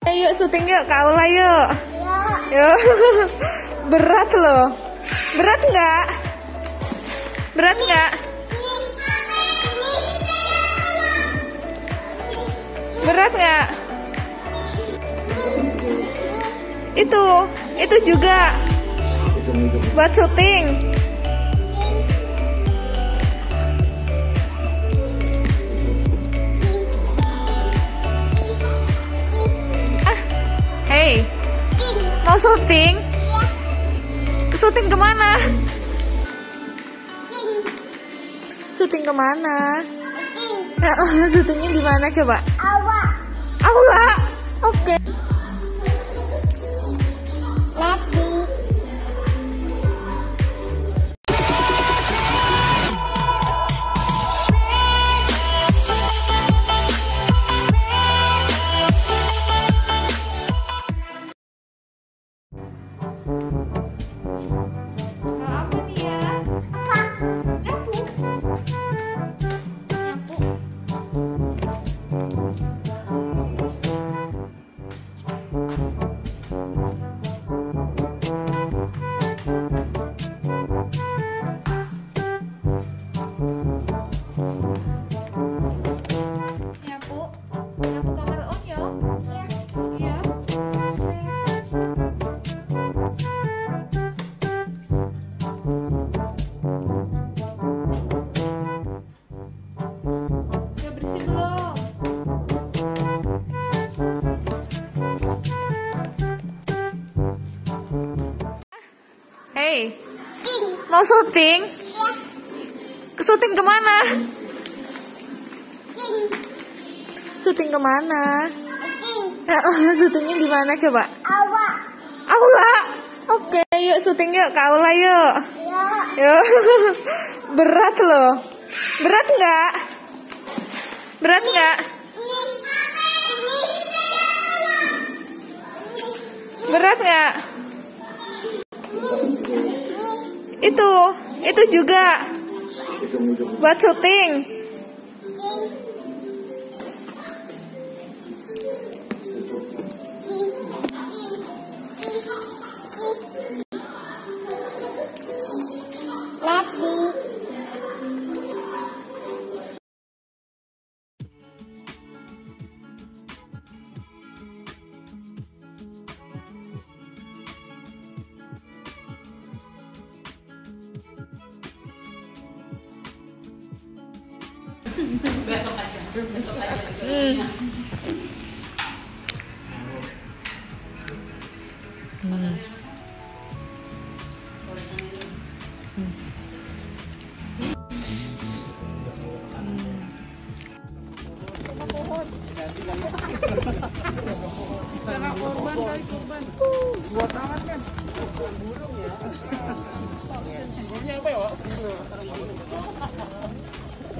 Ayo syuting yuk, kaulah yuk. Yuk. Berat loh. Berat nggak? Berat nggak? Berat nggak? Itu, itu juga buat syuting. Syuting? Syuting ke mana? Syuting ke mana? Syutingnya di mana coba? Aula. Oke. Apa Hey, mau syuting? Syuting ke mana? Syuting ke mana? Syutingnya di mana coba? Aula. Oke, yuk syuting yuk, ke aula yuk. Yuk. Berat loh. Berat nggak? Berat nggak? Berat nggak? Itu, itu juga. Buat syuting. besok aja besok aja hmm. Jangan korban dari korban.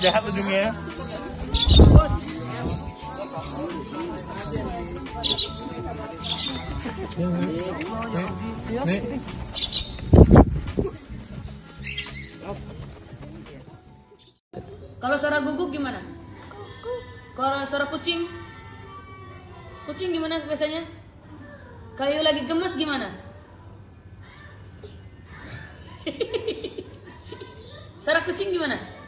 jahat ujungnya ya. Kalau suara guguk gimana? Kalau suara kucing? Kucing gimana biasanya? Kalau lagi gemes gimana? suara kucing gimana?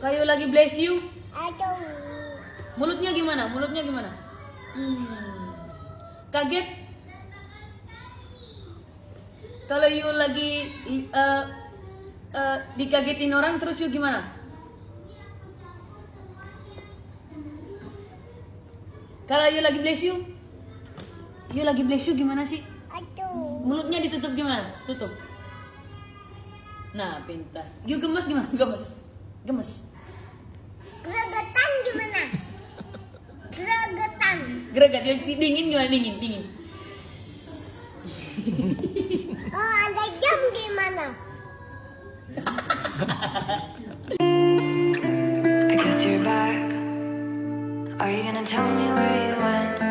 Kayu lagi bless you? Mulutnya gimana? Mulutnya gimana? Hmm. Kaget? Kalau you lagi uh, uh, dikagetin orang terus you gimana? Kalau you lagi bless you? You lagi bless you gimana sih? Mulutnya ditutup gimana? Tutup. Nah, pintar. You gemes gimana? Gemes. Gemes. Gregetan gimana? Gerak gak? Dingin gimana? Dingin, dingin. Oh, ada jam di mana? I guess you're back. Are you gonna tell me where you went?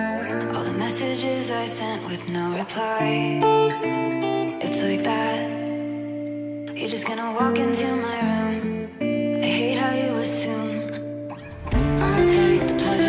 All the messages I sent with no reply. It's like that. You're just gonna walk into my room. I hate how you assume. I'll take the pleasure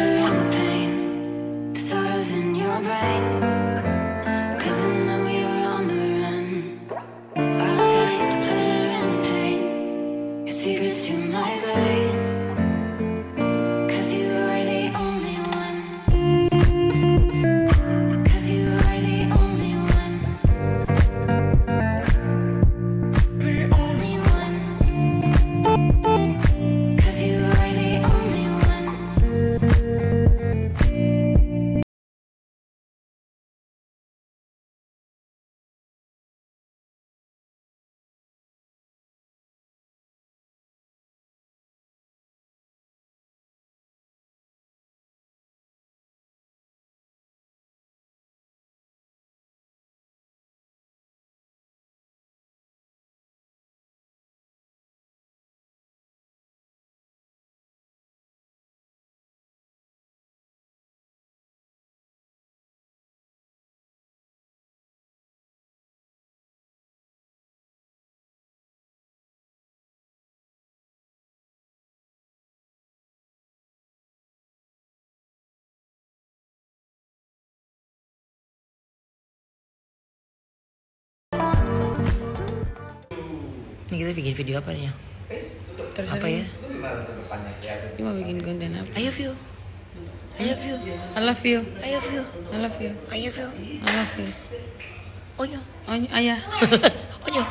Ini kita bikin video apa nih? ya? Apa ya? Kita mau bikin konten apa? I love you. I love you. I love you. I love you. I love you. I love you. I love you. Onyo. Oh, ayah. Onyo.